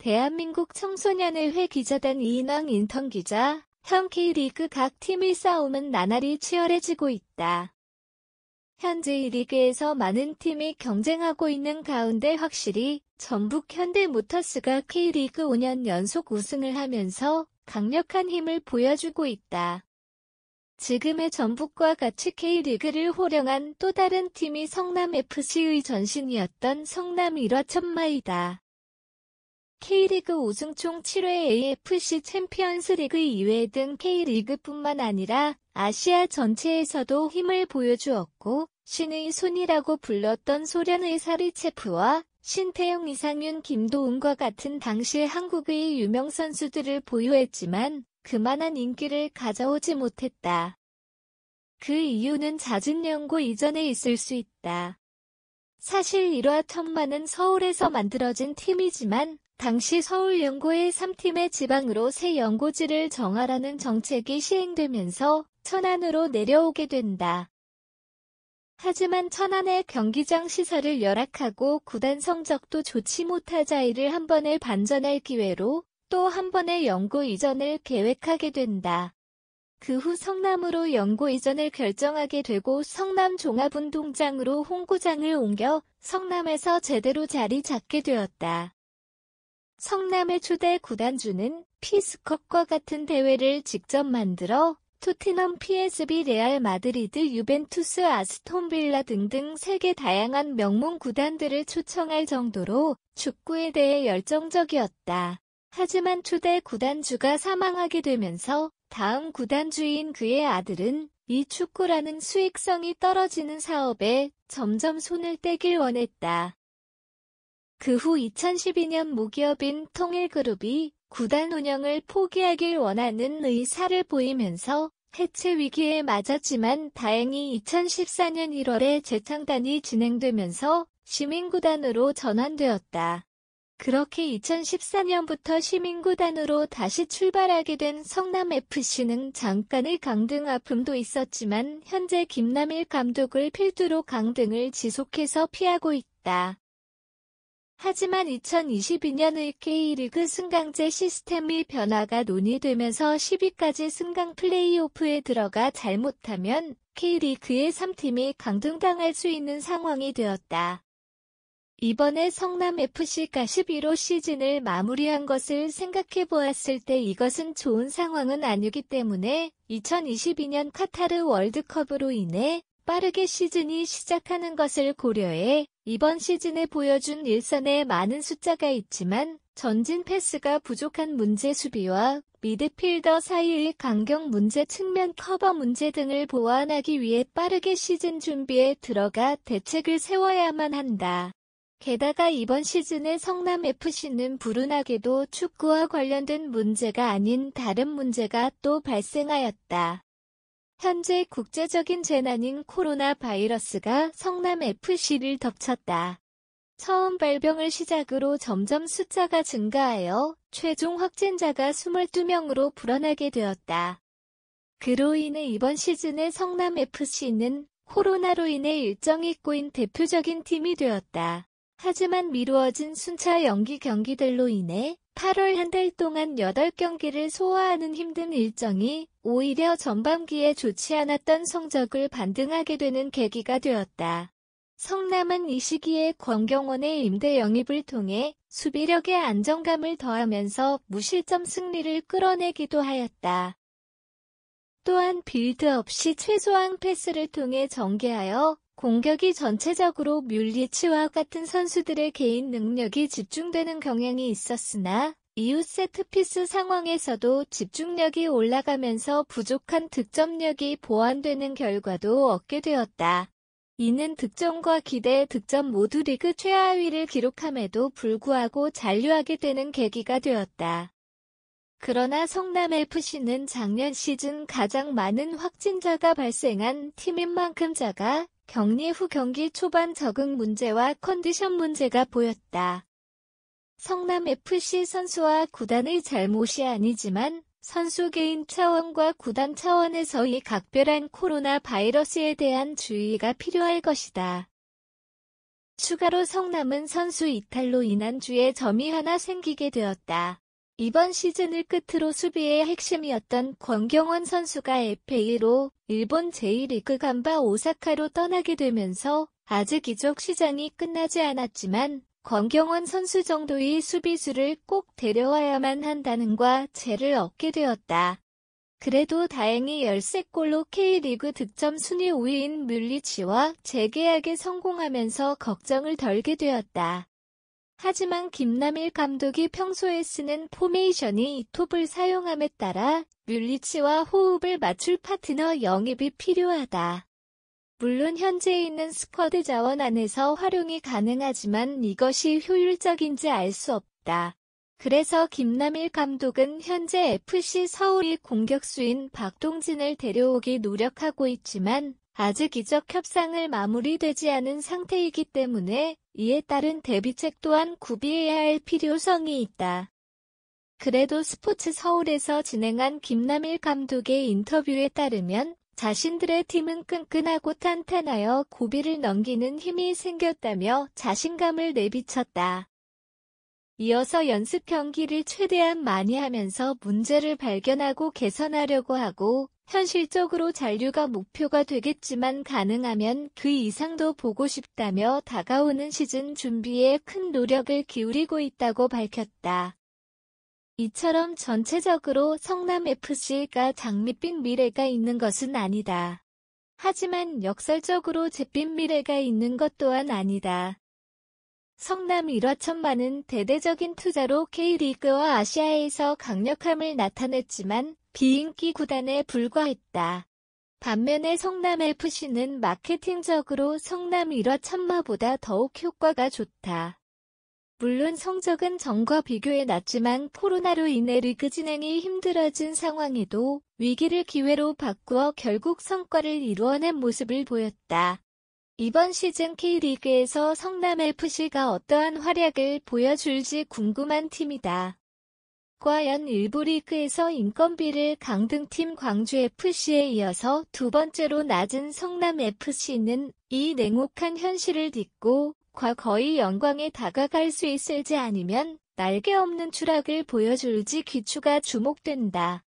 대한민국 청소년의 회 기자단 이인왕 인턴 기자, 현 K리그 각 팀의 싸움은 나날이 치열해지고 있다. 현재 이 리그에서 많은 팀이 경쟁하고 있는 가운데 확실히 전북 현대모터스가 K리그 5년 연속 우승을 하면서 강력한 힘을 보여주고 있다. 지금의 전북과 같이 K리그를 호령한 또 다른 팀이 성남FC의 전신이었던 성남 1화 천마이다. K리그 우승 총 7회 AFC 챔피언스 리그 2회 등 K리그뿐만 아니라 아시아 전체에서도 힘을 보여주었고 신의 손이라고 불렀던 소련의 사리체프와 신태용 이상윤 김도훈과 같은 당시 한국의 유명 선수들을 보유했지만 그만한 인기를 가져오지 못했다. 그 이유는 잦은 연고 이전에 있을 수 있다. 사실 1화 천만은 서울에서 만들어진 팀이지만 당시 서울연고의 3팀의 지방으로 새 연고지를 정하라는 정책이 시행되면서 천안으로 내려오게 된다. 하지만 천안의 경기장 시설을 열악하고 구단 성적도 좋지 못하자 이를 한 번에 반전할 기회로 또 한 번의 연고 이전을 계획하게 된다. 그 후 성남으로 연고 이전을 결정하게 되고 성남 종합운동장으로 홍구장을 옮겨 성남에서 제대로 자리 잡게 되었다. 성남의 초대 구단주는 피스컵과 같은 대회를 직접 만들어 토트넘 PSV 레알 마드리드 유벤투스 아스톤빌라 등등 세계 다양한 명문 구단들을 초청할 정도로 축구에 대해 열정적이었다. 하지만 초대 구단주가 사망하게 되면서 다음 구단주인 그의 아들은 이 축구라는 수익성이 떨어지는 사업에 점점 손을 떼길 원했다. 그 후 2012년 무기업인 통일그룹이 구단 운영을 포기하길 원하는 의사를 보이면서 해체 위기에 맞았지만 다행히 2014년 1월에 재창단이 진행되면서 시민구단으로 전환되었다. 그렇게 2014년부터 시민구단으로 다시 출발하게 된 성남FC는 잠깐의 강등 아픔도 있었지만 현재 김남일 감독을 필두로 강등을 지속해서 피하고 있다. 하지만 2022년의 K리그 승강제 시스템의 변화가 논의되면서 10위까지 승강 플레이오프에 들어가 잘못하면 K리그의 3팀이 강등당할 수 있는 상황이 되었다. 이번에 성남FC가 11호 시즌을 마무리한 것을 생각해 보았을 때 이것은 좋은 상황은 아니기 때문에 2022년 카타르 월드컵으로 인해 빠르게 시즌이 시작하는 것을 고려해 이번 시즌에 보여준 일선에 많은 숫자가 있지만 전진 패스가 부족한 문제 수비와 미드필더 사이의 간격 문제 측면 커버 문제 등을 보완하기 위해 빠르게 시즌 준비에 들어가 대책을 세워야만 한다. 게다가 이번 시즌에 성남FC는 불운하게도 축구와 관련된 문제가 아닌 다른 문제가 또 발생하였다. 현재 국제적인 재난인 코로나 바이러스가 성남 FC를 덮쳤다. 처음 발병을 시작으로 점점 숫자가 증가하여 최종 확진자가 22명으로 불어나게 되었다. 그로 인해 이번 시즌의 성남 FC는 코로나로 인해 일정이 꼬인 대표적인 팀이 되었다. 하지만 미루어진 순차 연기 경기들로 인해 8월 한 달 동안 8경기를 소화하는 힘든 일정이 오히려 전반기에 좋지 않았던 성적을 반등하게 되는 계기가 되었다. 성남은 이 시기에 권경원의 임대 영입을 통해 수비력의 안정감을 더하면서 무실점 승리를 끌어내기도 하였다. 또한 빌드업 없이 최소한 패스를 통해 전개하여 공격이 전체적으로 뮬리치와 같은 선수들의 개인 능력이 집중되는 경향이 있었으나 이후 세트피스 상황에서도 집중력이 올라가면서 부족한 득점력이 보완되는 결과도 얻게 되었다. 이는 득점과 기대 득점 모두 리그 최하위를 기록함에도 불구하고 잔류하게 되는 계기가 되었다. 그러나 성남FC는 작년 시즌 가장 많은 확진자가 발생한 팀인 만큼 자가 격리 후 경기 초반 적응 문제와 컨디션 문제가 보였다. 성남FC 선수와 구단의 잘못이 아니지만 선수 개인 차원과 구단 차원에서의 각별한 코로나 바이러스에 대한 주의가 필요할 것이다. 추가로 성남은 선수 이탈로 인한 주에 점이 하나 생기게 되었다. 이번 시즌을 끝으로 수비의 핵심이었던 권경원 선수가 FA로 일본 제1리그 간바 오사카로 떠나게 되면서 아직 이적 시장이 끝나지 않았지만 권경원 선수 정도의 수비수를 꼭 데려와야만 한다는 과제를 얻게 되었다. 그래도 다행히 13골로 K리그 득점 순위 5위인 뮬리치와 재계약에 성공하면서 걱정을 덜게 되었다. 하지만 김남일 감독이 평소에 쓰는 포메이션이 투톱을 사용함에 따라 뮬리치와 호흡을 맞출 파트너 영입이 필요하다. 물론 현재 있는 스쿼드 자원 안에서 활용이 가능하지만 이것이 효율적인지 알 수 없다. 그래서 김남일 감독은 현재 FC 서울이 공격수인 박동진을 데려오기 노력하고 있지만 아직 이적 협상을 마무리되지 않은 상태이기 때문에 이에 따른 대비책 또한 구비해야 할 필요성이 있다. 그래도 스포츠 서울에서 진행한 김남일 감독의 인터뷰에 따르면 자신들의 팀은 끈끈하고 탄탄하여 고비를 넘기는 힘이 생겼다며 자신감을 내비쳤다. 이어서 연습 경기를 최대한 많이 하면서 문제를 발견하고 개선하려고 하고 현실적으로 잔류가 목표가 되겠지만 가능하면 그 이상도 보고 싶다며 다가오는 시즌 준비에 큰 노력을 기울이고 있다고 밝혔다. 이처럼 전체적으로 성남FC가 장밋빛 미래가 있는 것은 아니다. 하지만 역설적으로 잿빛 미래가 있는 것 또한 아니다. 성남 1화 천만은 대대적인 투자로 K리그와 아시아에서 강력함을 나타냈지만 비인기 구단에 불과했다. 반면에 성남FC는 마케팅적으로 성남 1화 천마보다 더욱 효과가 좋다. 물론 성적은 전과 비교해 낮지만 코로나로 인해 리그 진행이 힘들어진 상황에도 위기를 기회로 바꾸어 결국 성과를 이루어낸 모습을 보였다. 이번 시즌 K리그에서 성남FC가 어떠한 활약을 보여줄지 궁금한 팀이다. 과연 일부 리그에서 인건비를 강등팀 광주FC에 이어서 두 번째로 낮은 성남FC는 이 냉혹한 현실을 딛고 과거의 영광에 다가갈 수 있을지 아니면 날개 없는 추락을 보여줄지 귀추가 주목된다.